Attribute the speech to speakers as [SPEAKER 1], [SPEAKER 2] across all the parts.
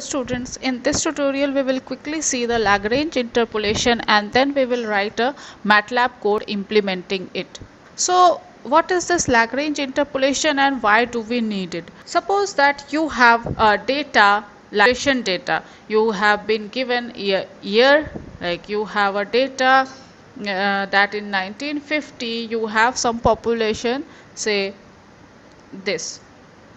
[SPEAKER 1] Students, in this tutorial we will quickly see the Lagrange interpolation and then we will write a MATLAB code implementing it. So what is this Lagrange interpolation and why do we need it? Suppose that you have a data, Lagrange data. You have been given a year, like you have a data uh, that in 1950 you have some population, say this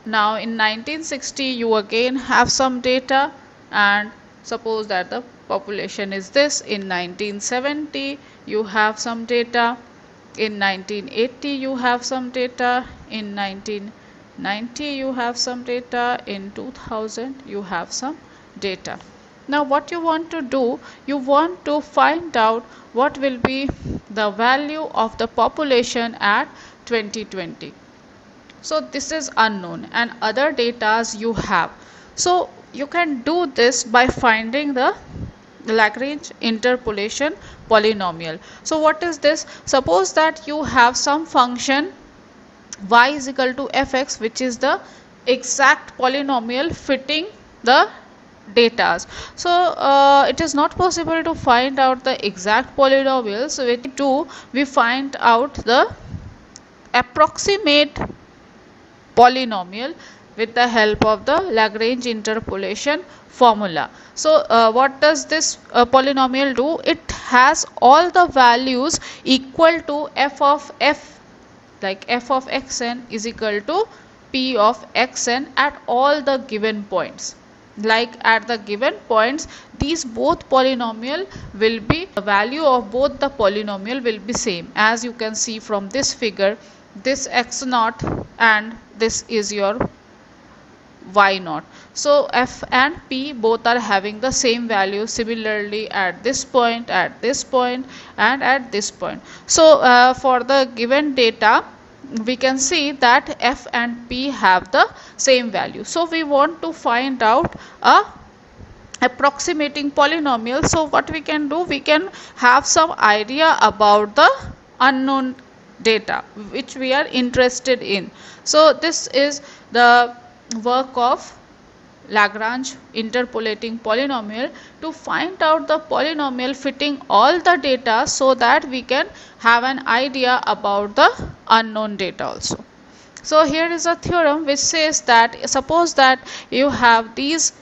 [SPEAKER 1] now in 1960 you again have some data and suppose that the population is this. In 1970 you have some data. In 1980 you have some data. In 1990 you have some data. In 2000 you have some data. Now what you want to do you want to find out what will be the value of the population at 2020 so this is unknown and other datas you have. So you can do this by finding the Lagrange interpolation polynomial. So what is this? Suppose that you have some function y is equal to fx which is the exact polynomial fitting the datas so uh, it is not possible to find out the exact polynomials. So we do we find out the approximate polynomial with the help of the Lagrange interpolation formula. So uh, what does this uh, polynomial do? It has all the values equal to f of f like f of xn is equal to p of xn at all the given points like at the given points these both polynomial will be the value of both the polynomial will be same as you can see from this figure this x naught and this is your y naught. So f and p both are having the same value similarly at this point at this point and at this point. So uh, for the given data we can see that f and p have the same value. So we want to find out a approximating polynomial. So what we can do we can have some idea about the unknown data which we are interested in. So this is the work of Lagrange interpolating polynomial to find out the polynomial fitting all the data so that we can have an idea about the unknown data also. So here is a theorem which says that suppose that you have these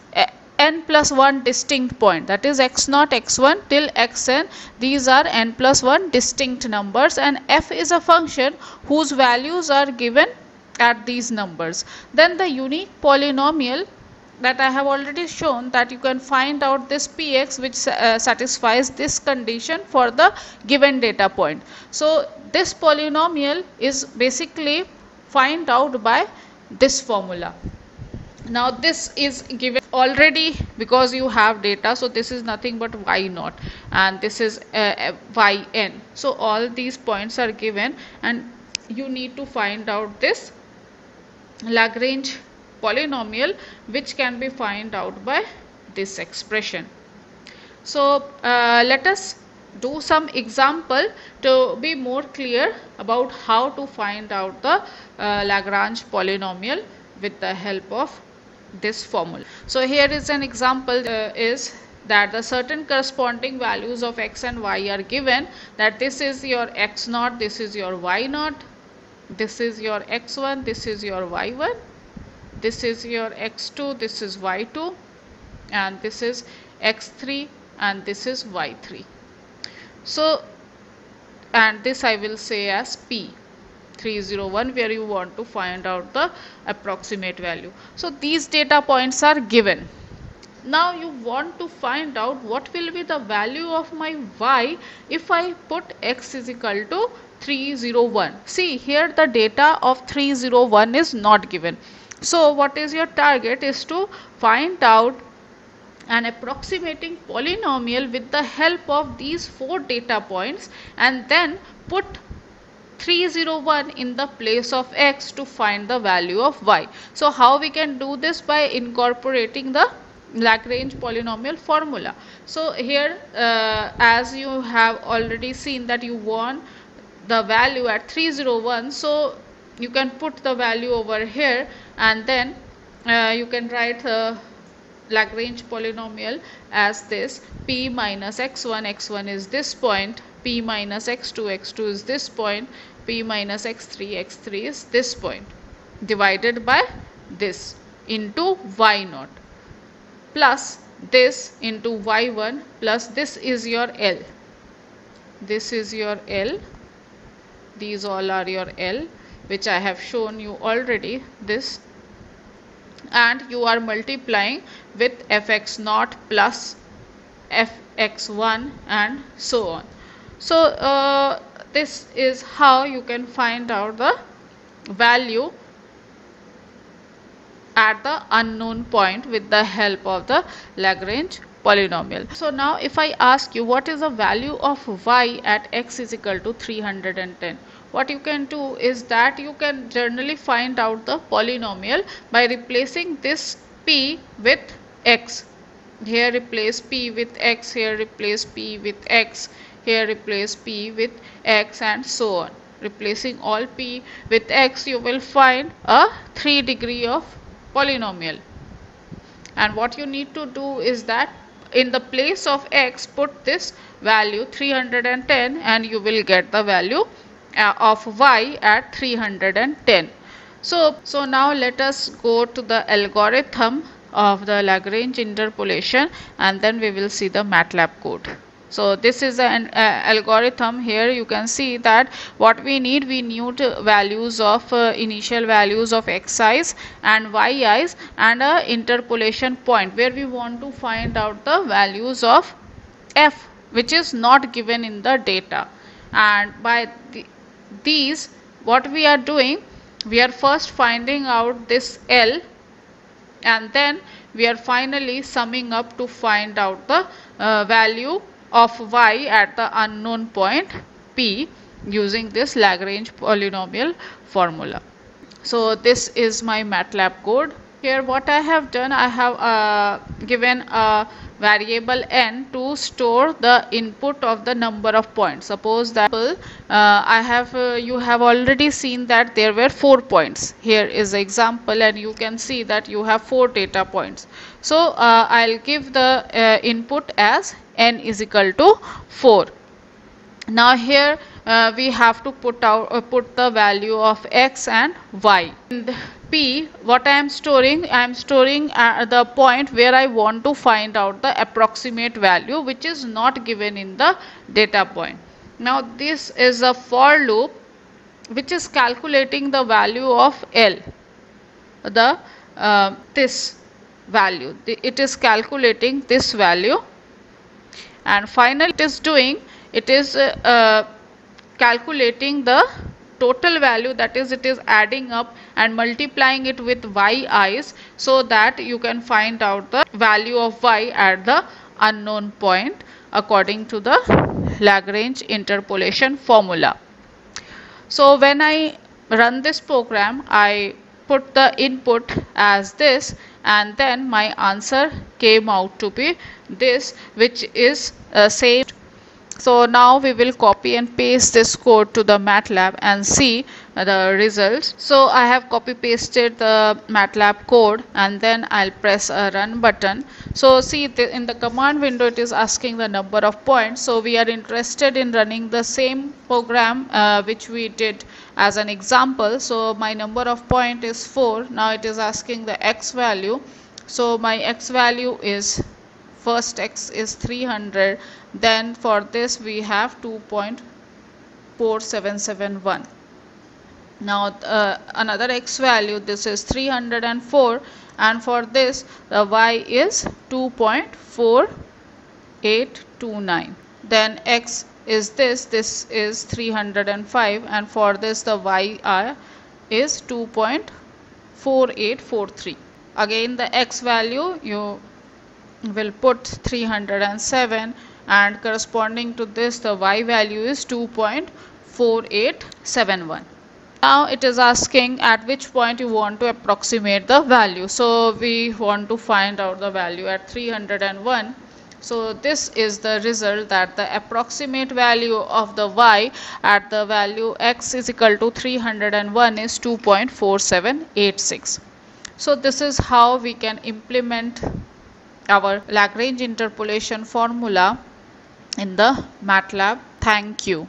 [SPEAKER 1] n plus 1 distinct point. That is x naught x1 till xn. These are n plus 1 distinct numbers and f is a function whose values are given at these numbers. Then the unique polynomial that I have already shown that you can find out this px which uh, satisfies this condition for the given data point. So this polynomial is basically find out by this formula now this is given already because you have data so this is nothing but y naught and this is uh, uh yn. So all these points are given and you need to find out this Lagrange polynomial which can be find out by this expression. So uh, let us do some example to be more clear about how to find out the uh, Lagrange polynomial with the help of this formula. So here is an example uh, is that the certain corresponding values of x and y are given that this is your x naught, this is your y naught, this is your x1, this is your y1, this is your x2, this is y2 and this is x3 and this is y3. So and this I will say as p 301 where you want to find out the approximate value. So these data points are given. Now you want to find out what will be the value of my y if I put x is equal to 301. See here the data of 301 is not given. So what is your target is to find out an approximating polynomial with the help of these four data points and then put 301 in the place of x to find the value of y. So how we can do this by incorporating the Lagrange polynomial formula. So here uh, as you have already seen that you want the value at 301 so you can put the value over here and then uh, you can write the Lagrange polynomial as this. P minus x1 x1 is this point. P minus x2 x2 is this point. P minus x3 x3 is this point. Divided by this into y naught plus this into y1 plus this is your L. This is your L. These all are your L which I have shown you already. This and you are multiplying with fx naught plus fx1 and so on so uh, this is how you can find out the value at the unknown point with the help of the Lagrange polynomial. So now if I ask you what is the value of y at x is equal to 310 what you can do is that you can generally find out the polynomial by replacing this p with x. Here replace p with x here replace p with x here replace p with x and so on. Replacing all p with x you will find a 3 degree of polynomial. And what you need to do is that in the place of x put this value 310 and you will get the value uh, of y at 310 so so now let us go to the algorithm of the Lagrange interpolation and then we will see the MATLAB code. So this is an uh, algorithm. Here you can see that what we need we need values of uh, initial values of x i's and y i's and a interpolation point where we want to find out the values of f which is not given in the data. And by the, these what we are doing we are first finding out this L and then we are finally summing up to find out the uh, value of y at the unknown point p using this Lagrange polynomial formula. So this is my MATLAB code. Here what I have done, I have uh, given a variable n to store the input of the number of points. Suppose that uh, I have, uh, you have already seen that there were four points. Here is example and you can see that you have four data points. So uh, I'll give the uh, input as n is equal to 4 now here uh, we have to put out uh, put the value of x and y. In p what i am storing i am storing uh, the point where i want to find out the approximate value which is not given in the data point. Now this is a for loop which is calculating the value of l the uh, this value. It is calculating this value. And finally it is doing it is uh, uh, calculating the total value that is it is adding up and multiplying it with y i's so that you can find out the value of y at the unknown point according to the Lagrange interpolation formula. So when I run this program I put the input as this and then my answer came out to be this which is uh, saved so now we will copy and paste this code to the MATLAB and see the results. So I have copy pasted the MATLAB code and then I'll press a run button. So see in the command window it is asking the number of points. So we are interested in running the same program uh, which we did as an example. So my number of point is 4. Now it is asking the x value. So my x value is first x is 300 then for this we have 2.4771 now uh, another x value this is 304 and for this the y is 2.4829 then x is this this is 305 and for this the y is 2.4843 again the x value you will put 307 and corresponding to this the y value is 2.4871 now it is asking at which point you want to approximate the value. So we want to find out the value at 301 so this is the result that the approximate value of the y at the value x is equal to 301 is 2.4786 so this is how we can implement our Lagrange interpolation formula in the MATLAB. Thank you.